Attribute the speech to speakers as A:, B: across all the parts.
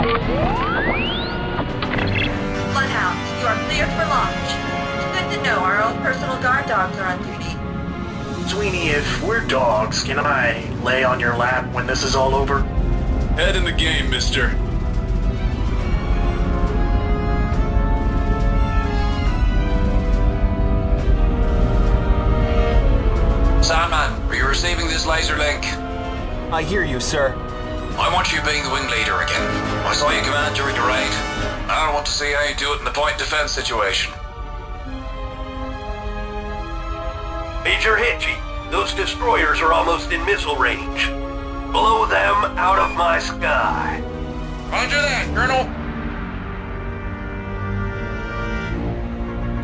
A: Bloodhounds, you are cleared for launch. It's good to know our own personal guard dogs are on duty.
B: Sweeney, if we're dogs, can I lay on your lap when this is all over?
C: Head in the game, mister.
D: Sandman, are you receiving this laser link?
E: I hear you, sir.
D: I want you being the wing leader again. I saw you command during the raid. I don't want to see how you do it in the point defense situation.
F: Major Hitchy, those destroyers are almost in missile range. Blow them out of my sky.
D: Roger that, Colonel.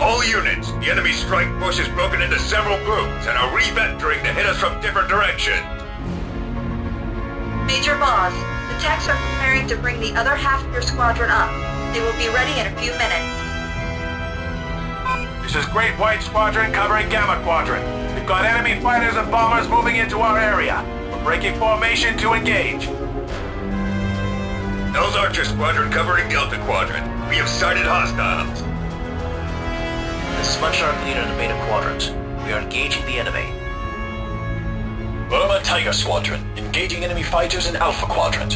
G: All units, the enemy strike force is broken into several groups and are re-vectoring to hit us from different directions.
A: Major Boss, the techs are preparing to bring the other half of your squadron up. They will be ready in a few minutes.
G: This is Great White Squadron covering Gamma Quadrant. We've got enemy fighters and bombers moving into our area. We're breaking formation to engage. Hell's Archer Squadron covering Delta Quadrant. We have sighted hostiles.
B: This is Mudshark Leader in the Beta Quadrant. We are engaging the enemy.
D: Burma Tiger Squadron, engaging enemy fighters in Alpha Quadrant.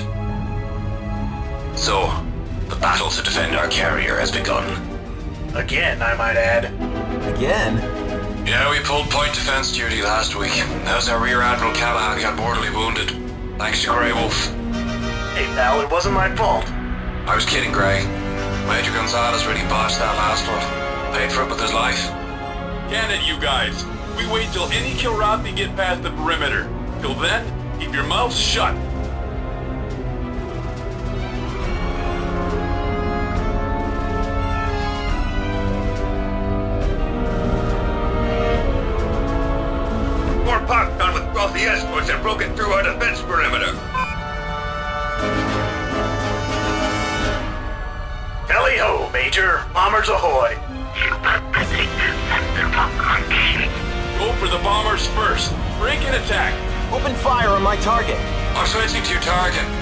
D: So, the battle to defend our carrier has begun.
B: Again, I might add.
E: Again?
D: Yeah, we pulled point defense duty last week. As our Rear Admiral Callahan got mortally wounded, thanks to Grey Wolf.
B: Hey, pal, it wasn't my fault.
D: I was kidding, Grey. Major Gonzalez really botched that last one. Paid for it with his life.
C: Can it, you guys? We wait till any Kilrathi get past the perimeter. Till then, keep your mouth shut.
G: More Paktahn with Dralthi escorts have broken through our defense perimeter.
B: Tally ho, Major. Bombers ahoy.
C: For the bombers first. Break and attack.
E: Open fire on my target.
D: I'm switching to your target.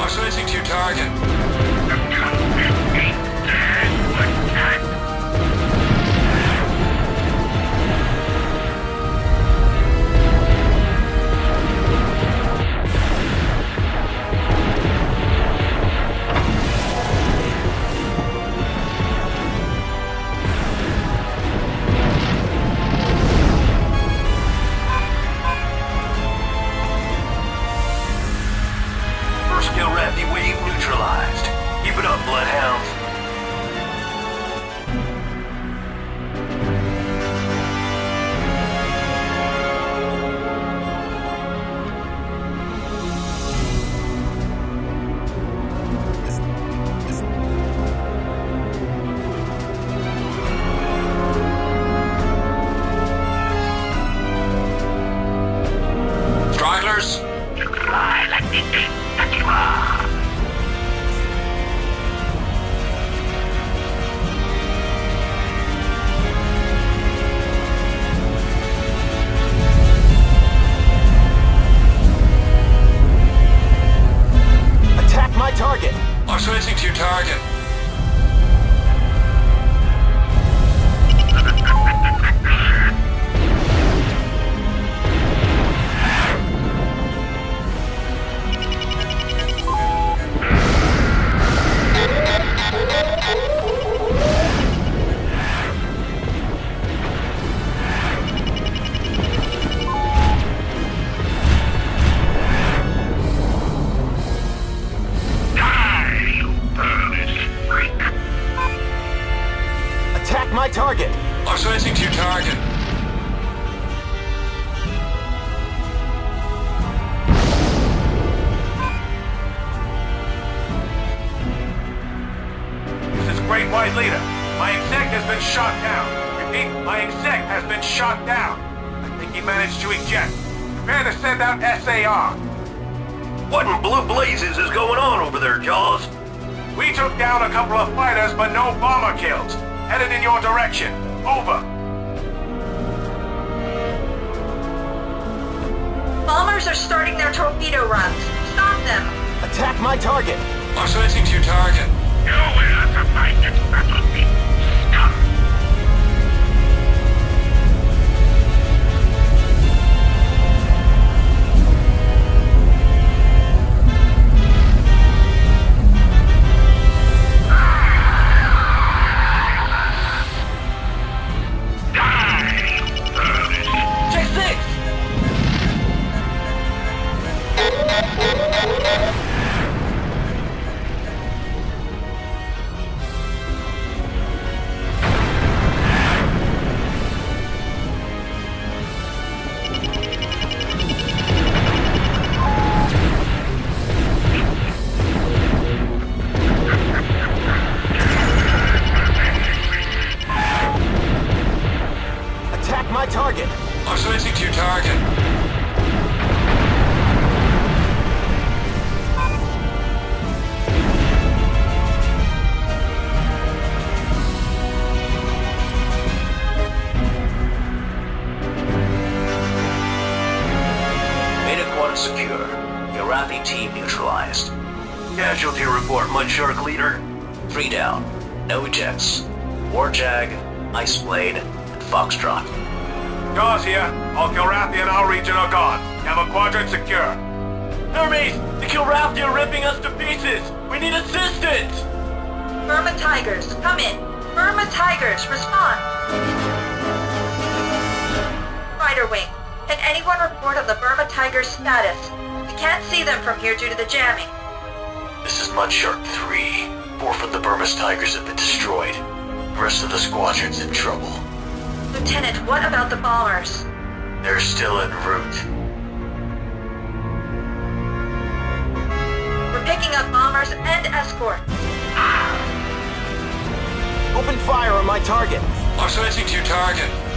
D: I'm to your target.
E: target.
H: Is Great White Leader. My exec has been shot down. Repeat, my exec has been shot down. I think he managed to eject. Prepare to send out SAR.
F: What in blue blazes is going on over there, Jaws?
H: We took down a couple of fighters, but no bomber kills. Headed in your direction. Over.
A: Bombers are starting their torpedo runs. Stop them.
E: Attack my target.
D: I'm switching to target.
H: Nowhere to find this battlefield.
I: No ejects. Warjag, Iceblade, and Foxtrot.
H: Jaws here. All Kilrathi our region are gone. Gamma Quadrant secure.
B: Hermes, the Kilrathi are ripping us to pieces. We need assistance.
A: Burma Tigers, come in. Burma Tigers, respond. Fighter Wing, can anyone report on the Burma Tigers' status? We can't see them from here due to the jamming.
I: This is Mudshark 3. Four from the Burmese Tigers have been destroyed. The rest of the squadron's in trouble.
A: Lieutenant, what about the bombers?
I: They're still en route.
A: We're picking up bombers and escorts.
E: Open fire on my target.
D: I'm switching to
E: your target.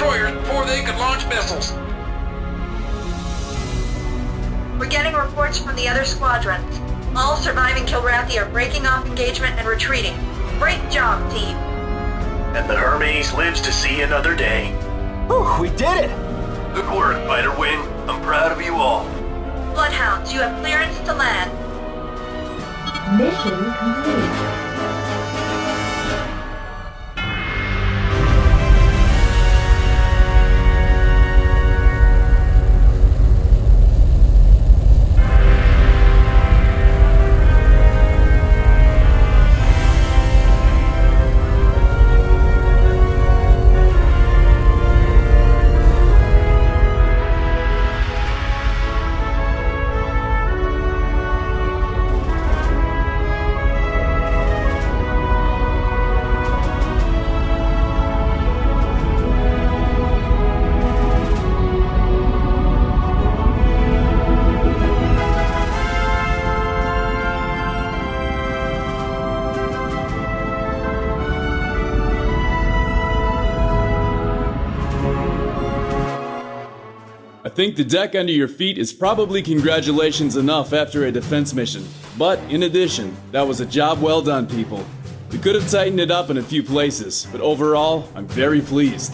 D: Destroyers before they could launch missiles.
A: We're getting reports from the other squadrons. All surviving Kilrathi are breaking off engagement and retreating. Great job, team.
B: And the Hermes lives to see another day.
E: Whew, we did it.
F: Good work, Fighter Wing. I'm proud of you all.
A: Bloodhounds, you have clearance to land.
C: Mission complete. Think the deck under your feet is probably congratulations enough after a defense mission. But in addition, that was a job well done, people. We could have tightened it up in a few places, but overall, I'm very pleased.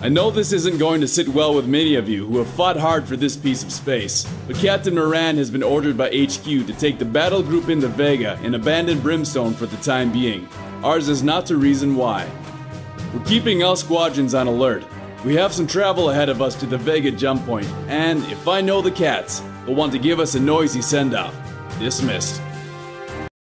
C: I know this isn't going to sit well with many of you who have fought hard for this piece of space, but Captain Moran has been ordered by HQ to take the battle group into Vega and abandon Brimstone for the time being. Ours is not to reason why. We're keeping all squadrons on alert. We have some travel ahead of us to the Vega jump point, and if I know the cats, they'll want to give us a noisy send off. Dismissed.